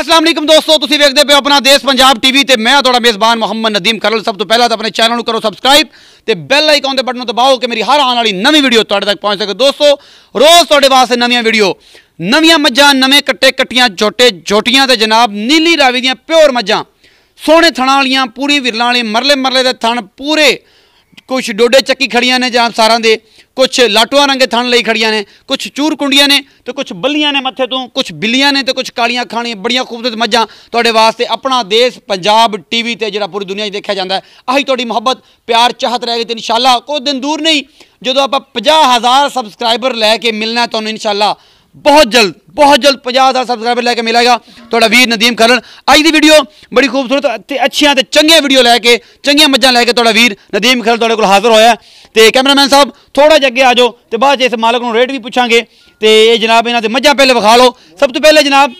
ਅਸਲਾਮ ਅਲੈਕਮ ਦੋਸਤੋ, ਤੁਸੀਂ ਵੇਖਦੇ ਪਏ ਆਪਣਾ ਦੇਸ਼ ਪੰਜਾਬ ਟੀਵੀ ਤੇ ਮੈਂ ਤੁਹਾਡਾ ਮੇਜ਼ਬਾਨ ਮੁਹੰਮਦ ਨਦੀਮ ਕਰਲ। ਸਭ ਤੋਂ ਪਹਿਲਾਂ ਤਾਂ ਆਪਣੇ ਚੈਨਲ ਨੂੰ ਕਰੋ ਸਬਸਕ੍ਰਾਈਬ ਤੇ ਬੈਲ ਆਈਕਨ ਦੇ ਬਟਨ ਨੂੰ ਦਬਾਓ ਕਿ ਮੇਰੀ ਹਰ ਆਉਣ ਵਾਲੀ ਨਵੀਂ ਵੀਡੀਓ ਤੁਹਾਡੇ ਤੱਕ ਪਹੁੰਚ ਸਕੇ। ਦੋਸਤੋ, ਰੋਜ਼ ਤੁਹਾਡੇ ਵਾਸਤੇ ਨਵੀਆਂ ਵੀਡੀਓ ਨਵੀਆਂ ਮੱਝਾਂ, ਨਵੇਂ ਕੱਟੇ ਕੱਟੀਆਂ ਜੋਟੇ ਜੋਟੀਆਂ ਤੇ ਜਨਾਬ ਨੀਲੀ ਰਾਵੀ ਦੀਆਂ ਪਿਓਰ ਮੱਝਾਂ, ਸੋਹਣੇ ਥਣਾਂ ਵਾਲੀਆਂ, ਪੂਰੀ ਵਿਰਲਾਂ ਵਾਲੇ, ਮਰਲੇ ਮਰਲੇ ਦੇ ਥਣ ਪੂਰੇ ਕੁਝ ਡੋਡੇ ਚੱਕੀ ਖੜੀਆਂ ਨੇ ਜਾਂ ਸਾਰਾਂ ਦੇ ਕੁਝ ਲਾਟੂਆਂ ਰੰਗੇ ਥਣ ਲਈ ਖੜੀਆਂ ਨੇ ਕੁਝ ਚੂਰ ਕੁੰਡੀਆਂ ਨੇ ਤੇ ਕੁਝ ਬੱਲੀਆਂ ਨੇ ਮੱਥੇ ਤੋਂ ਕੁਝ ਬਿੱਲੀਆਂ ਨੇ ਤੇ ਕੁਝ ਕਾਲੀਆਂ ਖਾਣੀਆਂ, ਬੜੀਆਂ ਖੂਬਸੂਰਤ ਮੱਝਾਂ ਤੁਹਾਡੇ ਵਾਸਤੇ ਆਪਣਾ ਦੇਸ਼ ਪੰਜਾਬ ਟੀਵੀ ਤੇ ਜਿਹੜਾ ਪੂਰੀ ਦੁਨੀਆ 'ਚ ਦੇਖਿਆ ਜਾਂਦਾ ਆਹੀ ਤੁਹਾਡੀ ਮੁਹੱਬਤ, ਪਿਆਰ, ਚਾਹਤ ਰਹਿ ਗਈ ਤੇ ਇਨਸ਼ਾਅੱਲਾ ਕੋਈ ਦਿਨ ਦੂਰ ਨਹੀਂ, ਜਦੋਂ ਆਪਾਂ 50000 ਸਬਸਕ੍ਰਾਈਬਰ ਲੈ ਕੇ ਮਿਲਣਾ ਤੁਹਾਨੂੰ ਇਨਸ਼ਾਅੱਲਾ ਬਹੁਤ ਜਲਦ ਬਹੁਤ ਜਲਦ 50000 ਸਬਸਕ੍ਰਾਈਬਰ ਲੈ ਕੇ ਮਿਲੇਗਾ ਤੁਹਾਡਾ ਵੀਰ ਨਦੀਮ ਖਰਣ ਅੱਜ ਦੀ ਵੀਡੀਓ ਬੜੀ ਖੂਬਸੂਰਤ ਤੇ ਅੱਛੀਆਂ ਤੇ ਚੰਗੀਆਂ ਵੀਡੀਓ ਲੈ ਕੇ, ਚੰਗੀਆਂ ਮੱਝਾਂ ਲੈ ਕੇ ਤੁਹਾਡਾ ਵੀਰ ਨਦੀਮ ਖਰਣ ਤੁਹਾਡੇ ਕੋਲ ਹਾਜ਼ਰ ਹੋਇਆ ਹੈ। ਤੇ ਕੈਮਰਾਮੈਨ ਸਾਹਿਬ ਥੋੜਾ ਜਿਹਾ ਅੱਗੇ ਆ ਜਾਓ ਤੇ ਬਾਅਦ 'ਚ ਇਸ ਮਾਲਕ ਨੂੰ ਰੇਟ ਵੀ ਪੁੱਛਾਂਗੇ। ਤੇ ਇਹ ਜਨਾਬ ਇਹਨਾਂ ਦੇ ਮੱਝਾਂ ਪਹਿਲੇ ਵਿਖਾ ਲਓ। ਸਭ ਤੋਂ ਪਹਿਲੇ ਜਨਾਬ,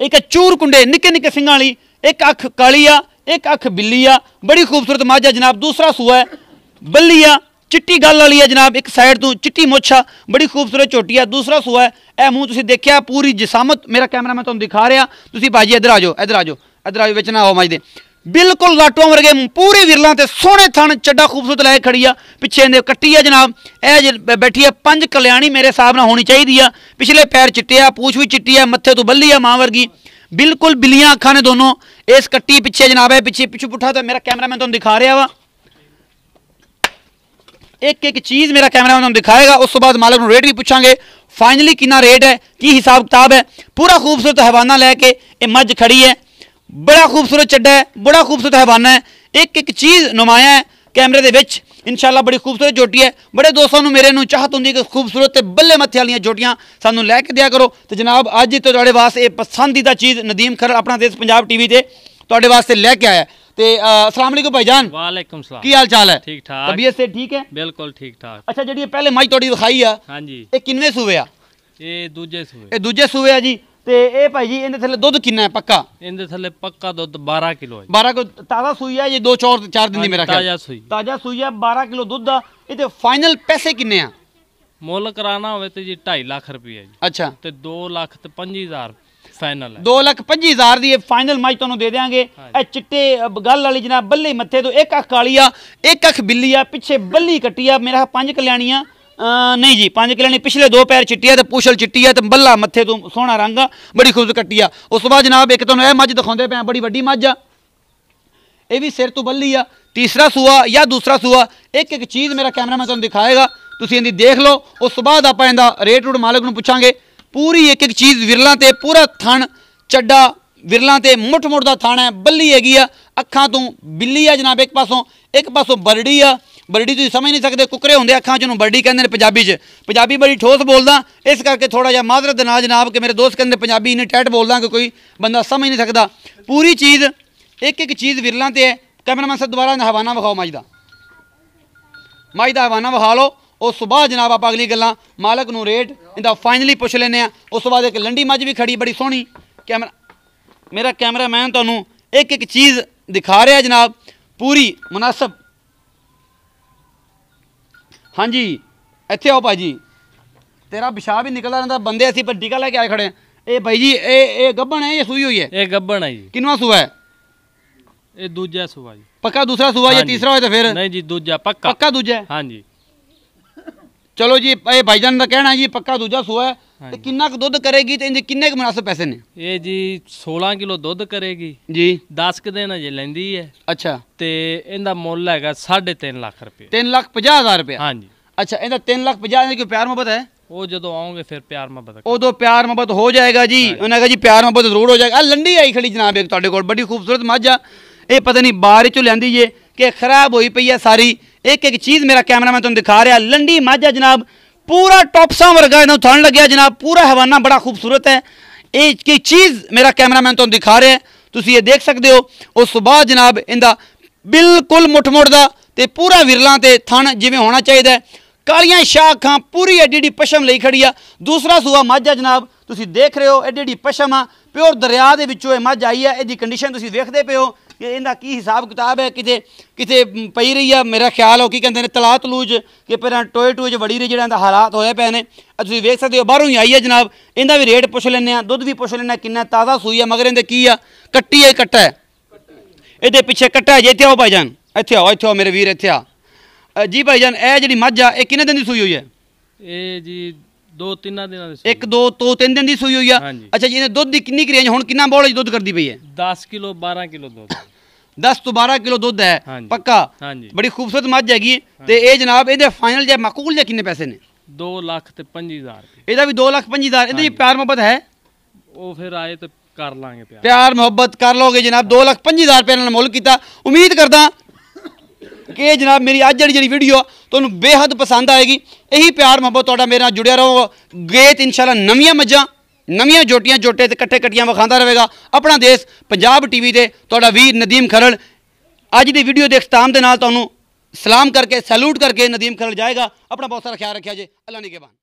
ਇੱਕ ਚੂਰ ਕੁੰਡੇ, ਨਿੱਕੇ ਨਿੱਕੇ ਸਿੰਘਾਂ ਵਾਲੀ, ਇੱਕ ਅੱਖ ਕਾਲੀ ਆ, ਇੱਕ ਅੱਖ ਬਿੱਲੀ ਆ। ਬੜੀ ਖੂਬਸੂਰਤ ਮੱਝ ਆ ਜਨਾਬ, ਦੂਸਰਾ ਸੂਆ ਹੈ, ਬੱਲੀ ਆ। ਚਿੱਟੀ ਗੱਲ ਵਾਲੀ ਹੈ ਜਨਾਬ, ਇੱਕ ਸਾਈਡ ਤੋਂ ਚਿੱਟੀ ਮੁੱਛ ਆ, ਬੜੀ ਖੂਬਸੂਰਤ ਝੋਟੀ ਆ, ਦੂਸਰਾ ਸੂਆ ਹੈ, ਇਹ ਮੂੰਹ ਤੁਸੀਂ ਦੇਖਿਆ, ਪੂਰੀ ਜਿਸਾਮਤ, ਮੇਰਾ ਕੈਮਰਾ ਮੈਂ ਤੁਹਾਨੂੰ ਦਿਖਾ ਰਿਹਾ, ਤੁਸੀਂ ਬਾਜੀ ਇੱਧਰ ਆ ਜਾਓ, ਇੱਧਰ ਆ ਜਾਓ, ਇੱਧਰ ਆ ਵਿੱਚ ਨਾ ਆਓ ਮੱਝ ਦੇ ਬਿਲਕੁਲ ਲਾਟੋਆਂ ਵਰਗੇ ਪੂਰੇ ਵਿਰਲਾਂ ਤੇ ਸੋਹਣੇ ਥਣ, ਚੱਡਾ ਖੂਬਸੂਰਤ ਲੈ ਕੇ ਖੜੀ ਆ, ਪਿੱਛੇ ਇਹਦੇ ਕੱਟੀ ਆ ਜਨਾਬ, ਇਹ ਜੇ ਬੈਠੀ ਆ, ਪੰਜ ਕਲਿਆਣੀ ਮੇਰੇ ਹਿਸਾਬ ਨਾਲ ਹੋਣੀ ਚਾਹੀਦੀ ਆ, ਪਿਛਲੇ ਪੈਰ ਚਿੱਟੇ ਆ, ਪੂਛ ਵੀ ਚਿੱਟੀ ਆ, ਮੱਥੇ ਤੋਂ ਬੱਲੀ ਆ ਮਾਂ ਵਰਗੀ, ਬਿਲਕੁਲ ਬਿੱਲੀਆਂ ਅੱਖਾਂ ਨੇ ਦੋਨੋਂ, ਇਸ ਕੱਟੀ ਪਿੱਛੇ ਜਨਾਬ ਹੈ ਪਿੱਛੇ ਪਿੱਛੇ ਪੁੱਠਾ ਤਾਂ ਮੇਰਾ ਕੈਮਰਾਮੈਨ ਤੁਹਾਨੂੰ ਦਿਖਾ ਰਿਹਾ ਵਾ। ਇੱਕ ਇੱਕ ਚੀਜ਼ ਮੇਰਾ ਕੈਮਰਾਮੈਨ ਤੁਹਾਨੂੰ ਦਿਖਾਏਗਾ, ਉਸ ਤੋਂ ਬਾਅਦ ਮਾਲਕ ਨੂੰ ਰੇਟ ਵੀ ਪੁੱਛਾਂਗੇ। ਫਾਈਨਲੀ ਕਿੰਨਾ ਰੇਟ ਹੈ, ਕੀ ਹਿਸਾਬ ਕਿਤਾਬ ਹੈ। ਪੂਰਾ ਖੂਬਸੂਰਤ ਹਵਾਨਾ ਲੈ ਕੇ ਇਹ ਮੱਝ ਖੜੀ ਹੈ। ਬੜਾ ਖੂਬਸੂਰਤ ਚੱਡਾ ਹੈ, ਬੜਾ ਖੂਬਸੂਰਤ ਹਵਾਨਾ ਹੈ। ਇੱਕ ਇੱਕ ਚੀਜ਼ ਨੁਮਾਇਆ ਹੈ ਕੈਮਰੇ ਦੇ ਵਿੱਚ। ਇਨਸ਼ਾਅੱਲਾ ਬੜੀ ਖੂਬਸੂਰਤ ਜੋਟੀ ਹੈ। ਬੜੇ ਦੋਸਤਾਂ ਨੂੰ ਮੇਰੇ ਨੂੰ ਚਾਹਤ ਹੁੰਦੀ ਕਿ ਖੂਬਸੂਰਤ ਤੇ ਬੱਲੇ ਮੱਥੇ ਵਾਲੀਆਂ ਜੋਟੀਆਂ ਸਾਨੂੰ ਲੈ ਕੇ ਦਿਆ ਕਰੋ। ਤੇ ਜਨਾਬ, ਅੱਜ ਤੋਂ ਤੁਹਾਡੇ ਵਾਸਤੇ ਇਹ ਪਸੰਦੀਦਾ ਚੀਜ਼ ਨਦੀਮ ਖਰ ਆਪਣਾ ਦੇਸ਼ ਪੰਜਾਬ ਟੀਵੀ ਤੇ ਤੁਹਾਡੇ ਵਾਸਤੇ ਲੈ ਕੇ ਆਇਆ। ਤੇ ਅਸਲਾਮ ਅਲੈਕੁਮ ਭਾਈਜਾਨ ਵਾਲੇਕੁਮ ਸਲਾਮ। ਕੀ ਹਾਲ ਚਾਲ ਹੈ? ਠੀਕ ਠਾਕ ਤਬੀਅਤ ਸੇ ਠੀਕ ਹੈ? ਬਿਲਕੁਲ ਠੀਕ ਠਾਕ ਅੱਛਾ ਜਿਹੜੀ ਪਹਿਲੇ ਮਾਈ ਤੁਹਾਡੀ ਵਿਖਾਈ ਆ ਹਾਂਜੀ। ਇਹ ਕਿੰਨੇ ਸੂਵੇ ਆ? ਇਹ ਦੂਜੇ ਸੂਵੇ ਇਹ ਦੂਜੇ ਸੂਵੇ ਆ ਜੀ। ਤੇ ਇਹ ਭਾਈ ਜੀ ਇਹਦੇ ਥੱਲੇ ਦੁੱਧ ਕਿੰਨਾ ਹੈ ਪੱਕਾ? ਇਹਦੇ ਥੱਲੇ ਪੱਕਾ ਦੁੱਧ 12 ਕਿਲੋ ਹੈ 12 ਕੋ ਤਾਜ਼ਾ ਸੂਈ ਹੈ ਇਹ 2 4 4 ਦਿਨ ਦੀ ਮੇਰਾ ਖਿਆਲ। ਤਾਜ਼ਾ ਸੂਈ। ਤਾਜ਼ਾ ਸੂਈ ਹੈ 12 ਕਿਲੋ ਦੁੱਧ ਦਾ ਇਹਦੇ ਫਾਈਨਲ ਪੈਸੇ ਕਿੰਨੇ ਆ? ਮੁੱਲ ਕਰਾਣਾ ਹੋਵੇ ਤੇ ਜੀ 2.5 ਲੱਖ ਰੁਪਏ ਜੀ। ਅੱਛਾ। ਤੇ 2 ਲੱਖ ਤੇ 25000 ਫਾਈਨਲ ਹੈ। 2 ਲੱਖ 25000 ਦੀ ਇਹ ਫਾਈਨਲ ਮੈਚ ਤੁਹਾਨੂੰ ਦੇ ਦੇਾਂਗੇ ਇਹ ਚਿੱਟੇ ਗੱਲ ਵਾਲੀ ਜਨਾਬ ਬੱਲੇ ਮੱਥੇ ਤੋਂ ਇੱਕ ਅੱਖ ਕਾਲੀ ਆ ਇੱਕ ਅੱਖ ਬਿੱਲੀ ਆ ਪਿੱਛੇ ਬੱਲੀ ਕੱਟੀ ਆ ਮੇਰਾ ਪੰਜ ਕਲਿਆਣੀਆਂ ਨਹੀਂ ਜੀ ਪੰਜ ਕਲਿਆਣੀ ਪਿਛਲੇ ਦੋ ਪੈਰ ਚਿੱਟੀ ਆ ਤੇ ਪੁਛਲ ਚਿੱਟੀ ਆ ਤੇ ਬੱਲਾ ਮੱਥੇ ਤੋਂ ਸੋਹਣਾ ਰੰਗ ਆ ਬੜੀ ਖੂਬਸੂਰਤ ਕੱਟੀ ਆ। ਉਸ ਤੋਂ ਬਾਅਦ ਜਨਾਬ ਇੱਕ ਤੁਹਾਨੂੰ ਇਹ ਮੱਝ ਦਿਖਾਉਂਦੇ ਪਏ ਆ ਬੜੀ ਵੱਡੀ ਮੱਝ ਆ। ਇਹ ਵੀ ਸਿਰ ਤੋਂ ਬੱਲੀ ਆ ਤੀਸਰਾ ਸੂਆ ਜਾਂ ਦੂਸਰਾ ਸੂਆ ਇੱਕ ਇੱਕ ਚੀਜ਼ ਮੇਰਾ ਕੈਮਰਾਮੈਨ ਤੁਹਾਨੂੰ ਦਿਖਾਏਗਾ ਤੁਸੀਂ ਇਹਦੀ ਦੇਖ ਲਓ। ਉਸ ਤੋਂ ਬਾਅਦ ਆਪਾਂ ਇਹਦਾ ਰੇਟ ਰੂਟ ਮਾਲਕ ਨੂੰ ਪੁੱਛਾਂਗੇ। ਪੂਰੀ ਇੱਕ ਇੱਕ ਚੀਜ਼ ਵਿਰਲਾਂ ਤੇ, ਪੂਰਾ ਥਣ, ਚੱਡਾ ਵਿਰਲਾਂ ਤੇ, ਮੁੱਠ ਮੁੱਠ ਦਾ ਥਣ ਹੈ, ਬੱਲੀ ਹੈਗੀ ਆ, ਅੱਖਾਂ ਤੋਂ ਬਿੱਲੀ ਆ ਜਨਾਬ ਇੱਕ ਪਾਸੋਂ ਇੱਕ ਪਾਸੋਂ ਬਰੜੀ ਆ, ਬਰੜੀ ਤੁਸੀਂ ਸਮਝ ਨਹੀਂ ਸਕਦੇ, ਕੁਕਰੇ ਹੁੰਦੇ ਅੱਖਾਂ ਚ ਨੂੰ ਬਰੜੀ ਕਹਿੰਦੇ ਨੇ ਪੰਜਾਬੀ ਚ। ਪੰਜਾਬੀ ਬੜੀ ਠੋਸ ਬੋਲਦਾ, ਇਸ ਕਰਕੇ ਥੋੜਾ ਜਿਹਾ ਮਾਜ਼ਰਤ ਦੇ ਨਾਲ ਜਨਾਬ ਕਿ ਮੇਰੇ ਦੋਸਤ ਕਹਿੰਦੇ ਪੰਜਾਬੀ ਇੰਨੀ ਟੈਟ ਬੋਲਦਾ ਕਿ ਕੋਈ ਬੰਦਾ ਸਮਝ ਨਹੀਂ ਸਕਦਾ। ਪੂਰੀ ਚੀਜ਼, ਇੱਕ ਇੱਕ ਚੀਜ਼ ਵਿਰਲਾਂ ਤੇ ਹੈ। ਕੈਮਰਾਮੈਨ ਸਾਹਿਬ ਦੁਬਾਰਾ ਹਵਾਨਾ ਵਿਖਾਓ ਮੱਝ ਦਾ। ਦਾ ਹਵਾਨਾ ਵਿਖਾ ਲਓ। ਉਸ ਤੋਂ ਬਾਅਦ ਜਨਾਬ ਆਪਾਂ ਅਗਲੀ ਗੱਲਾਂ ਮਾਲਕ ਨੂੰ ਰੇਟ ਇਹਦਾ ਫਾਈਨਲੀ ਪੁੱਛ ਲੈਨੇ ਆ ਉਸ ਤੋਂ ਬਾਅਦ ਇੱਕ ਲੰਡੀ ਮੱਝ ਵੀ ਖੜੀ ਬੜੀ ਸੋਹਣੀ। ਕੈਮਰਾ ਮੇਰਾ ਕੈਮਰਾਮੈਨ ਤੁਹਾਨੂੰ ਇੱਕ ਇੱਕ ਚੀਜ਼ ਦਿਖਾ ਰਿਹਾ ਜਨਾਬ ਪੂਰੀ ਮੁਨਾਸਬ। ਹਾਂਜੀ ਇੱਥੇ ਆਓ ਭਾਜੀ। ਤੇਰਾ ਪਿਸ਼ਾਬ ਹੀ ਨਿਕਲਦਾ ਰਹਿੰਦਾ ਬੰਦੇ ਅਸੀਂ ਪਰ ਟੀਕਾ ਲੈ ਕੇ ਆਏ ਖੜੇ। ਇਹ ਭਾਈ ਜੀ ਇਹ ਇਹ ਗੱਬਣ ਹੈ ਜਾਂ ਸੂਈ ਹੋਈ ਹੈ? ਇਹ ਗੱਬਣ ਹੈ ਜੀ। ਕਿੰਨਵਾ ਸੂਆ ਹੈ? ਇਹ ਦੂਜਾ ਸੂਆ ਜੀ। ਪੱਕਾ ਦੂਸਰਾ ਸੂਆ ਜਾਂ। ਤੀਸਰਾ ਹੋਇਆ ਤਾਂ ਫਿਰ? ਨਹੀਂ ਜੀ ਦੂਜਾ ਪੱਕਾ। ਪੱਕਾ ਦੂਜਾ ਹਾਂਜੀ। ਚਲੋ ਜੀ ਇਹ ਭਾਈਜਾਨ ਦਾ ਕਹਿਣਾ ਜੀ ਪੱਕਾ ਦੂਜਾ ਸੂਆ ਹੈ। ਤੇ। ਕਿੰਨਾ ਕੁ ਦੁੱਧ ਕਰੇਗੀ ਤੇ ਇਹਦੇ ਕਿੰਨੇ ਕੁ ਮੁਨਾਸਬ ਪੈਸੇ ਨੇ? ਇਹ ਜੀ 16 ਕਿਲੋ ਦੁੱਧ ਕਰੇਗੀ। ਜੀ। 10 ਕੁ ਦਿਨ ਅਜੇ ਲੈਂਦੀ ਹੈ। ਅੱਛਾ। ਤੇ ਇਹਦਾ ਮੁੱਲ ਹੈਗਾ 3.5 ਲੱਖ ਰੁਪਏ। 3 ਲੱਖ 50 ਹਜ਼ਾਰ ਰੁਪਇਆ? ਹਾਂਜੀ। ਅੱਛਾ ਇਹਦਾ 3 ਲੱਖ 50 ਹਜ਼ਾਰ ਕੋਈ ਪਿਆਰ ਮੁਹੱਬਤ ਹੈ? ਉਹ ਜਦੋਂ ਆਉਂਗੇ ਫਿਰ ਪਿਆਰ ਮੁਹੱਬਤ ਉਦੋਂ ਪਿਆਰ ਮੁਹੱਬਤ ਹੋ ਜਾਏਗਾ ਜੀ। ਉਹਨਾਂ ਕਹਾ ਜੀ ਪਿਆਰ ਮੁਹੱਬਤ ਜ਼ਰੂਰ ਹੋ ਜਾਏਗਾ। ਆ ਲੰਡੀ ਆਈ ਖੜੀ ਜਨਾਬ ਇੱਕ ਤੁਹਾਡੇ ਕੋਲ ਬੜੀ ਖੂਬਸੂਰਤ ਮੱਝ ਆ। ਇਹ ਪਤਾ ਨਹੀਂ ਬਾਹਰ ਚੋਂ ਲੈਂਦੀ ਜੇ ਕਿ ਖਰਾਬ ਹੋਈ ਪਈ ਹੈ ਸਾਰੀ। ਇੱਕ ਇੱਕ ਚੀਜ਼ ਮੇਰਾ ਕੈਮਰਾਮੈਨ ਤੁਹਾਨੂੰ ਦਿਖਾ ਰਿਹਾ। ਲੰਡੀ ਮਾਝਾ ਜਨਾਬ, ਪੂਰਾ ਟੌਪਸਾਂ ਵਰਗਾ ਇਹਨੂੰ ਥਣ ਲੱਗਿਆ ਜਨਾਬ। ਪੂਰਾ ਹਵਾਨਾ ਬੜਾ ਖੂਬਸੂਰਤ ਹੈ। ਇਹ ਕੀ ਚੀਜ਼ ਮੇਰਾ ਕੈਮਰਾਮੈਨ ਤੁਹਾਨੂੰ ਦਿਖਾ ਰਿਹਾ ਤੁਸੀਂ ਇਹ ਦੇਖ ਸਕਦੇ ਹੋ ਉਸ ਤੋਂ ਬਾਅਦ ਜਨਾਬ ਇਹਦਾ ਬਿਲਕੁਲ ਮੁੱਠ-ਮੁੱਠ ਦਾ ਤੇ ਪੂਰਾ ਵਿਰਲਾਂ ਤੇ ਥਣ ਜਿਵੇਂ ਹੋਣਾ ਚਾਹੀਦਾ ਹੈ। ਕਾਲੀਆਂ ਸ਼ਾਖਾਂ ਪੂਰੀ ਐਡੀ ਐਡੀ ਪਸ਼ਮ ਲਈ ਖੜੀ ਆ। ਦੂਸਰਾ ਸੂਆ ਮਾਝਾ ਜਨਾਬ, ਤੁਸੀਂ ਦੇਖ ਰਹੇ ਹੋ ਐਡੀ ਐਡੀ ਪਸ਼ਮ ਆ। ਪਿਓਰ ਦਰਿਆ ਦੇ ਵਿੱਚੋਂ ਇਹ ਮੱਝ ਆਈ ਆ। ਇਹਦੀ ਕੰਡੀਸ਼ਨ ਤੁਸੀਂ ਵੇਖਦੇ ਪਏ ਹੋ। ਇਹਦਾ ਕੀ ਹਿਸਾਬ ਕਿਤਾਬ ਹੈ? ਕਿਤੇ ਕਿਤੇ ਪਈ ਰਹੀ ਆ, ਮੇਰਾ ਖਿਆਲ ਹੋ ਕੀ ਕਹਿੰਦੇ ਨੇ ਤਲਾਤ ਲੂਜ ਕਿ ਪਹਿਲਾਂ ਟੋਏ ਟੋਏ 'ਚ ਵੜੀ ਰਹੀ ਜਿਹੜਾ ਇਹਦਾ ਹਾਲਾਤ ਹੋਏ ਪਏ ਨੇ। ਆਹ ਤੁਸੀਂ ਵੇਖ ਸਕਦੇ ਹੋ, ਬਾਹਰੋਂ ਹੀ ਆਈ ਹੈ ਜਨਾਬ। ਇਹਦਾ ਵੀ ਰੇਟ ਪੁੱਛ ਲੈਂਦੇ ਆ ਦੁੱਧ ਵੀ ਪੁੱਛ ਲੈਂਦੇ ਆ ਕਿੰਨਾ ਤਾਜ਼ਾ ਸੂਈ ਆ, ਮਗਰ ਇਹਦੇ ਕੀ ਆ? ਕੱਟੀ ਹੈ ਕੱਟਾ ਹੈ। ਇਹਦੇ ਪਿੱਛੇ ਕੱਟਾ ਹੈ, ਜੇ ਇੱਥੇ ਆਓ ਭਾਈਜਾਨ, ਇੱਥੇ ਆਓ ਇੱਥੇ ਆਓ ਮੇਰੇ ਵੀਰ, ਇੱਥੇ ਆ। ਜੀ ਭਾਈਜਾਨ, ਇਹ ਜਿਹੜੀ ਮੱਝ ਆ, ਇਹ ਕਿੰਨੇ ਦਿਨ ਦੀ ਸੂਈ ਹੋਈ ਹੈ? ਇਹ ਜੀ ਦੋ ਤਿੰਨਾਂ ਦਿਨਾਂ ਦੇ। ਇੱਕ ਦੋ ਤੋਂ ਤਿੰਨ ਦਿਨ ਦੀ ਸੂਈ ਹੋਈ ਆ। ਹਾਂਜੀ। ਅੱਛਾ ਜੀ ਇਹਨੇ ਦੁੱਧ ਦੀ ਕਿੰਨੀ ਕੁ ਰੇਂਜ ਹੁਣ ਕਿੰਨਾ ਬੋਲ ਦੁੱਧ ਕਰਦੀ ਪਈ ਹੈ? 10 ਕਿਲੋ 12 ਕਿਲੋ ਦੁੱਧ। 10 ਤੋਂ 12 ਕਿਲੋ ਦੁੱਧ ਹੈ। ਹਾਂਜੀ। ਪੱਕਾ? ਹਾਂਜੀ। ਬੜੀ ਖੂਬਸੂਰਤ ਮੱਝ ਹੈਗੀ। ਹੈ। ਤੇ ਇਹ ਜਨਾਬ ਇਹਦੇ ਫਾਈਨਲ ਜੇ ਮਾਕੂਲ ਜੇ ਕਿੰਨੇ ਪੈਸੇ ਨੇ? 2 ਲੱਖ ਤੇ 25000 ਰੁਪਏ। ਇਹਦਾ ਵੀ 2 ਲੱਖ 25000 ਇਹਦੇ ਜੀ ਪਿਆਰ ਮੁਹੱਬਤ ਹੈ? ਉਹ ਫਿਰ ਆਏ ਤੇ ਕਰ ਲਾਂਗੇ ਪਿਆਰ। ਪਿਆਰ ਮੁਹੱਬਤ ਕਰ ਲੋਗੇ ਜਨਾਬ। 2 ਲੱਖ 25000 ਰੁਪਏ ਨਾਲ ਮੁੱਲ ਕੀਤਾ। ਉਮੀਦ ਕਰਦਾ ਕਿ ਇਹ ਜਨਾਬ ਮੇਰੀ ਅੱਜ ਜਿਹੜੀ ਜਿਹੜੀ ਵੀਡੀਓ ਤੁਹਾਨੂੰ ਬੇਹੱਦ ਪਸੰਦ ਆਏਗੀ। ਇਹੀ ਪਿਆਰ ਮੁਹੱਬਤ ਤੁਹਾਡਾ ਮੇਰੇ ਨਾਲ ਜੁੜਿਆ ਰਹੋ ਗੇਤ ਇਨਸ਼ਾਅੱਲਾ ਨਵੀਆਂ ਮੱਝਾਂ, ਨਵੀਆਂ ਜੋਟੀਆਂ, ਜੋਟੇ ਤੇ ਇਕੱਠੇ ਕੱਟੀਆਂ ਵਿਖਾਉਂਦਾ ਰਹੇਗਾ। ਆਪਣਾ ਦੇਸ਼ ਪੰਜਾਬ ਟੀਵੀ ਤੇ, ਤੁਹਾਡਾ ਵੀਰ ਨਦੀਮ ਖਰੜ ਅੱਜ ਦੀ ਵੀਡੀਓ ਦੇ ਇਖਤਾਮ ਦੇ ਨਾਲ ਤੁਹਾਨੂੰ ਸਲਾਮ ਕਰਕੇ, ਸੈਲੂਟ ਕਰਕੇ ਨਦੀਮ ਖਰੜ ਜਾਏਗਾ। ਆਪਣਾ ਬਹੁਤ ਸਾਰਾ ਖਿਆਲ ਰੱਖਿਆ ਜੇ। ਅੱਲਾ ਨਿਗਹਿਬਾਨ।